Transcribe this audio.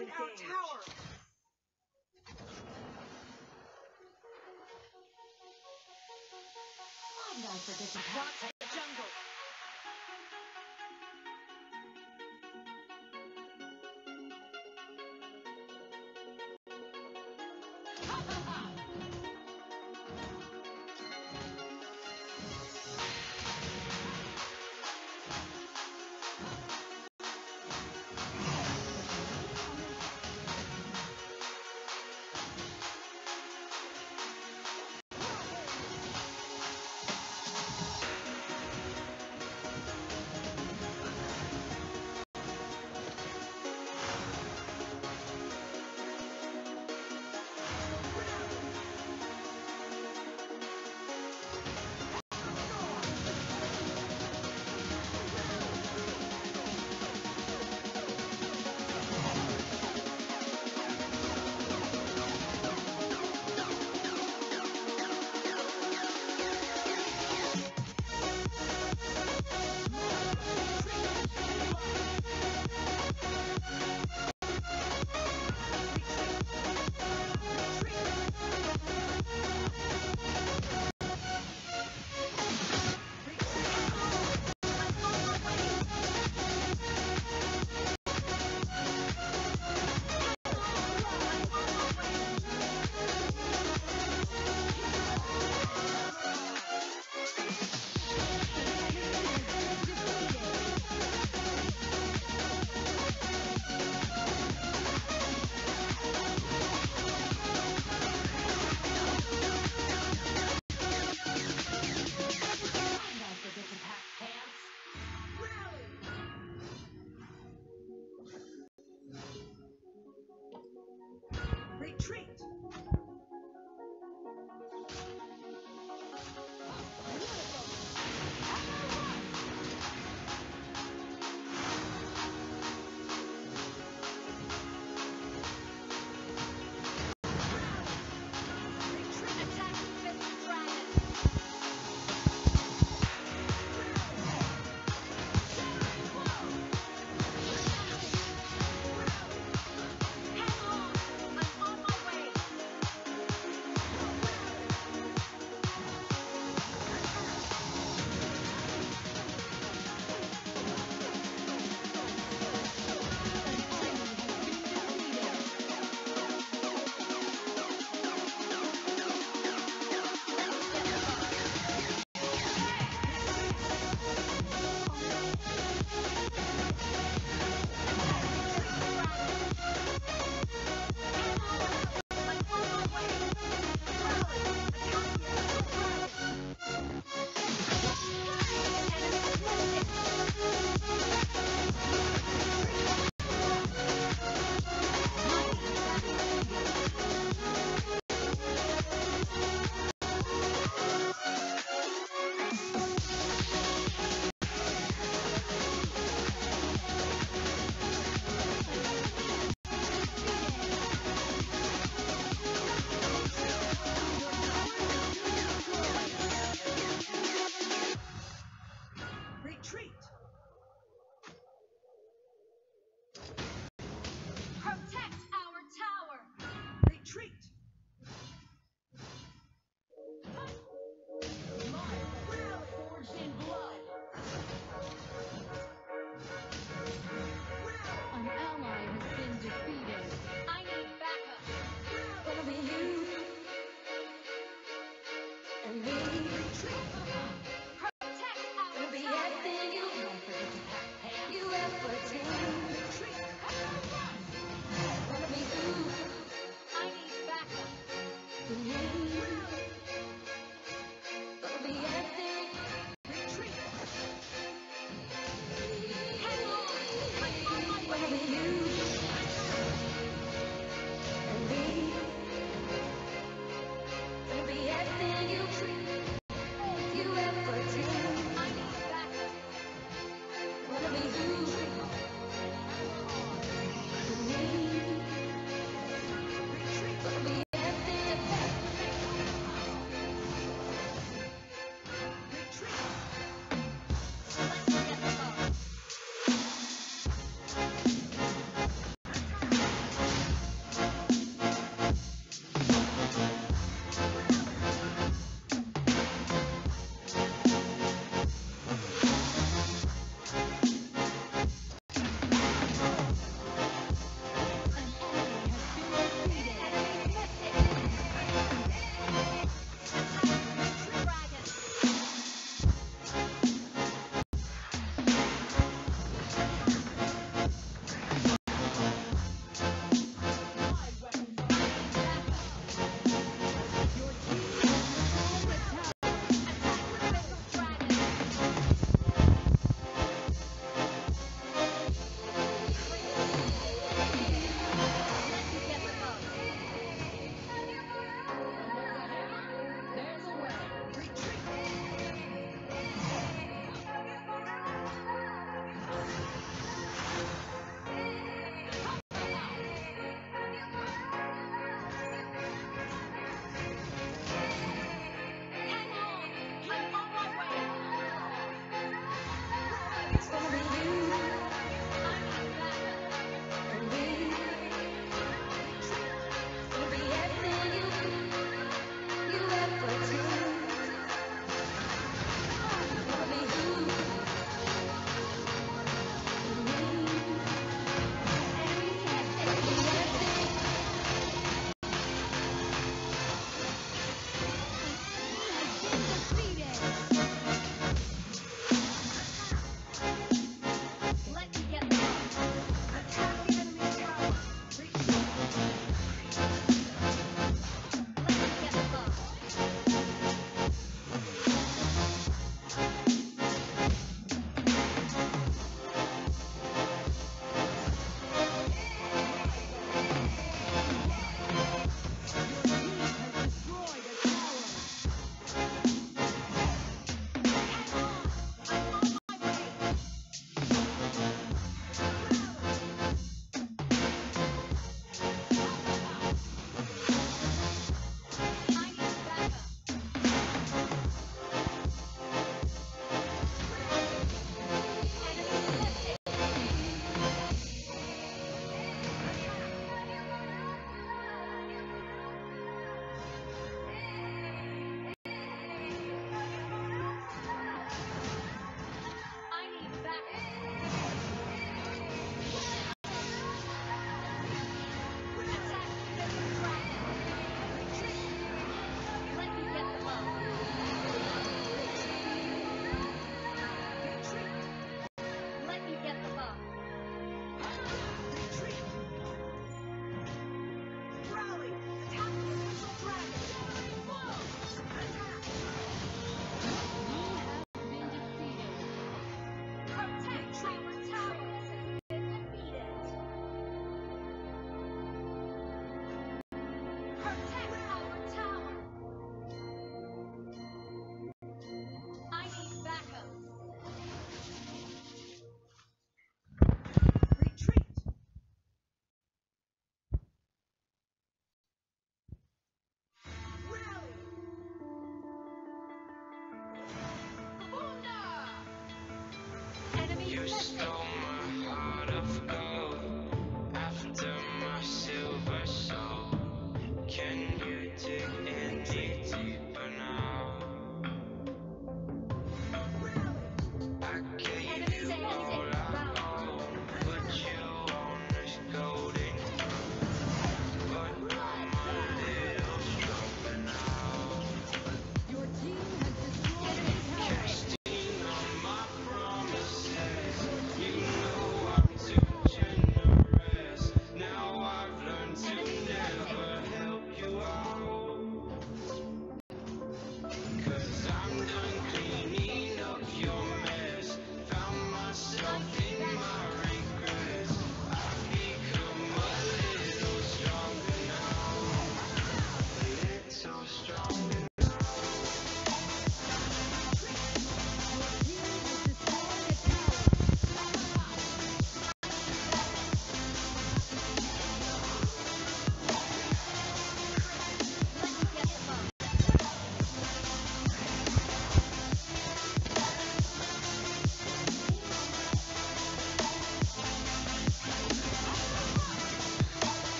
Defend our tower! Oh, I'm I forget to